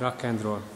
Rock and roll.